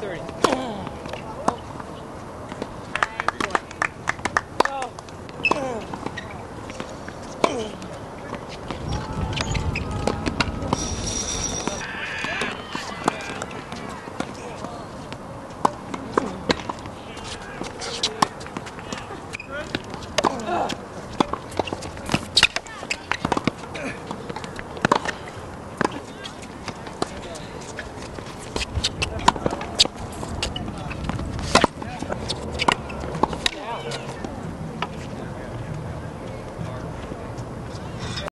30.